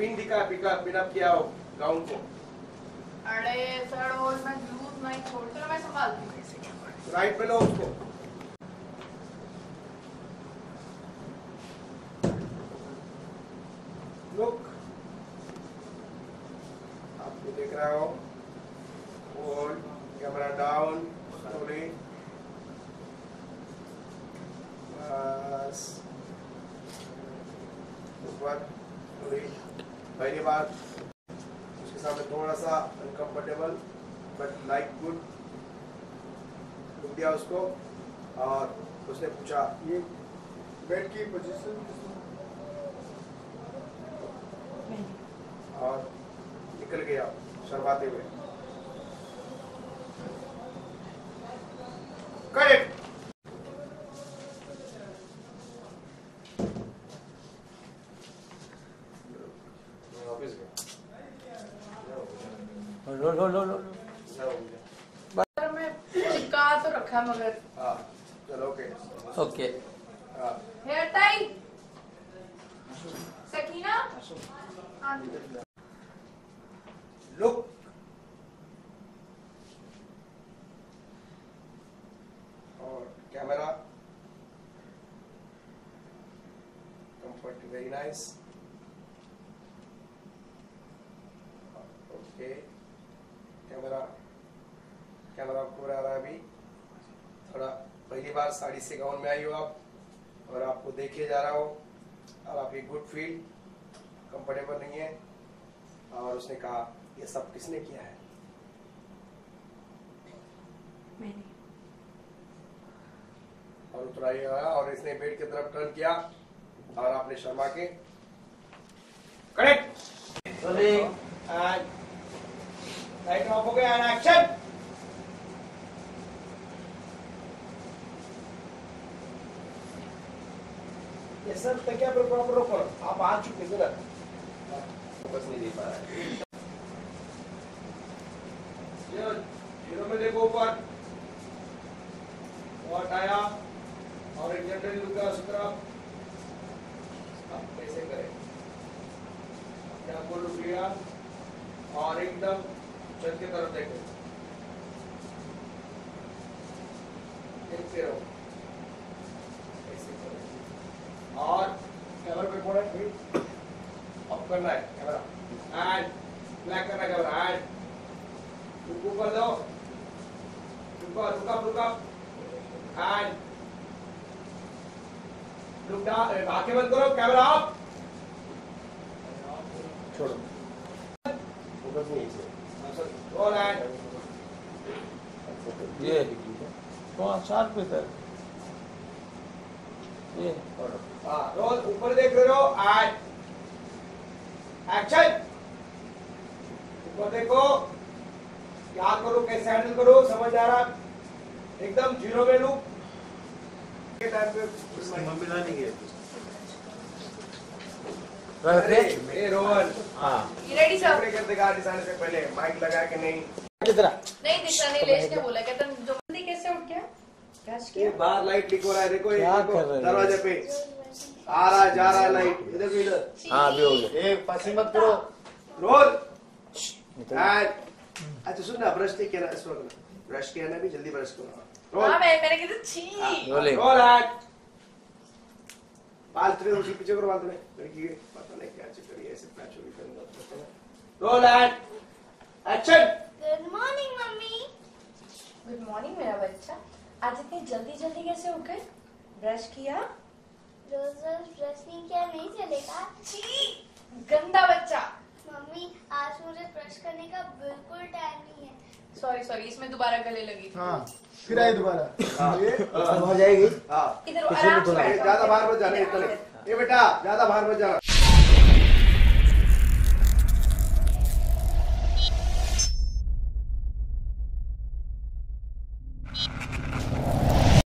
का pickup pickup किया हो गाउन को। अरे सर और मैं लूज नहीं छोड़ चलो मैं संभालती हूँ। राइट पे लो उसको लुक आपको देख रहा हो। होल्ड कैमरा डाउन स्लोली बस। ऊपर पहली बात उसके सामने थोड़ा सा अनकंफर्टेबल बट लाइक गुड रुक दिया उसको और उसने पूछा ये बेड की पोजीशन और निकल गया शर्माते हुए करेक्ट ऑफ़िस लो लो लो लो। चिपका तो रखा मगर हाँ चलो okay okay hair tie Sakina look और camera comfort very nice okay camera camera पूरा आ रहा है अभी। थोड़ा पहली बार साड़ी से गाउन में आई हो आप और आपको देखे जा रहा हो। और आप ये गुड फील कंफर्टेबल नहीं है। और उसने कहा ये सब किसने किया है? मैंने। और उतरा आया और इसने बेड की तरफ़ टर्न किया और आपने शर्मा के correct rolling and light off हो गया एंड एक्शन ये सर तकिया पे प्रॉपर रखो आप आ चुके जरा बस नहीं दे पा रहा है ज़ीरो में देखो ऊपर और आया और लुक का सूत्र आप कैसे करें अपने आप को लुक लिया और एकदम छत की तरफ़ देखो देखते रहो ऐसे करो और कैमरा पे फोड़ा फिर ऑफ़ करना है कैमरा एंड ब्लैक करना है कैमरा एंड ऊपर दो रुको रुका रुका एंड लुक डाउन आँखें बंद करो कैमरा ऑफ़ छोड़ो फोकस नहीं इसे ये थोड़ा शार्प इधर ये। हाँ रोल ऊपर देख रहे हो एंड एक्शन ऊपर देखो क्या करो कैसे हैंडल करो समझ आ रहा? एकदम ज़ीरो पे मम्मी लाने गए अरे ए रोहन हाँ रेडी सर कपड़े करते गाड़ी आने से पहले माइक लगा के नहीं। कितना नहीं दिख रहा नीलेश ने बोला कहता जो जल्दी कैसे उठ गया कैश ये किया बाहर लाइट लीक रहा है देखो ये क्या देखो, कर रहे हो? दरवाजे पे। आ रहा जा रहा लाइट इधर भी इधर। हाँ हो गया। मत करो। रोल अच्छा सुन ना ब्रश नहीं किया ना इस वक्त ब्रश किया ना भी जल्दी ब्रश करो। रोल हाँ मैं मैंने कहा छी। रोलिंग रोल बाल उसी पीछे करो बाल लड़की के पता नहीं क्या चक्कर है ऐसे पैच हो। गई roll and action good morning mummy. Good morning मेरा बच्चा। आज इतनी जल्दी जल्दी कैसे उठ गए? ब्रश किया? रोज रोज ब्रश नहीं किया नहीं चलेगा। छी! गंदा बच्चा। मम्मी आज मुझे ब्रश करने का बिल्कुल टाइम नहीं है। सॉरी सॉरी इसमें दोबारा गले लगी थी। हाँ फिर आए दोबारा। हो। जाएगी हाँ। इधर आराम से। ज़्यादा बाहर मत जाना। ये बेटा ज़्यादा बाहर मत जाना।